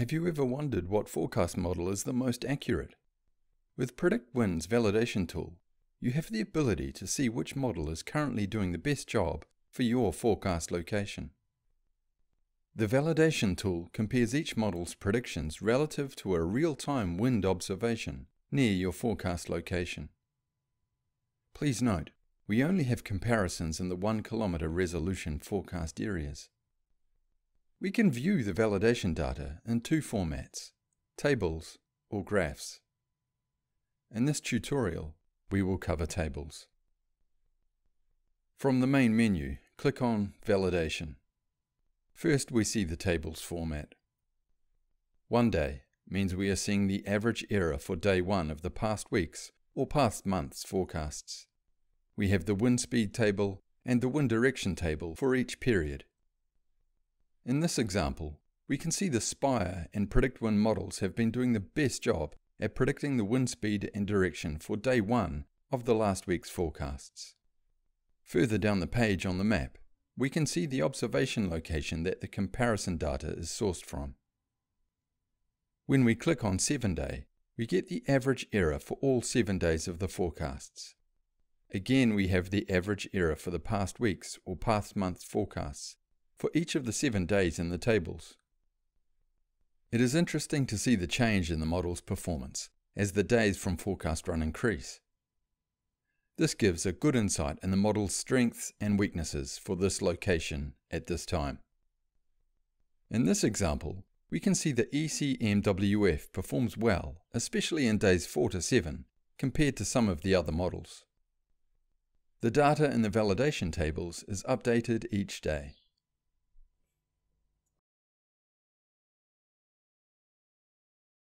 Have you ever wondered what forecast model is the most accurate? With PredictWind's validation tool, you have the ability to see which model is currently doing the best job for your forecast location. The validation tool compares each model's predictions relative to a real-time wind observation near your forecast location. Please note, we only have comparisons in the 1 kilometre resolution forecast areas. We can view the validation data in two formats, tables or graphs. In this tutorial, we will cover tables. From the main menu, click on Validation. First, we see the tables format. One day means we are seeing the average error for day one of the past week's or past month's forecasts. We have the wind speed table and the wind direction table for each period. In this example, we can see the Spire and PredictWind models have been doing the best job at predicting the wind speed and direction for day one of the last week's forecasts. Further down the page on the map, we can see the observation location that the comparison data is sourced from. When we click on 7 day, we get the average error for all 7 days of the forecasts. Again, we have the average error for the past week's or past month's forecasts, for each of the seven days in the tables. It is interesting to see the change in the model's performance as the days from forecast run increase. This gives a good insight in the model's strengths and weaknesses for this location at this time. In this example, we can see that ECMWF performs well, especially in days 4 to 7, compared to some of the other models. The data in the validation tables is updated each day.